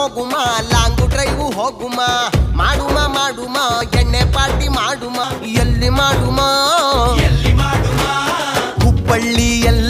ಹೋಗುಮ long drive ಹೋಗುಮ. ಮಾಡುಮ ಮಾಡುಮ ಎಣ್ಣೆ party ಮಾಡುಮ. ಎಲ್ಲಿ ಮಾಡುಮ? ಎಲ್ಲಿ ಎಲ್ಲ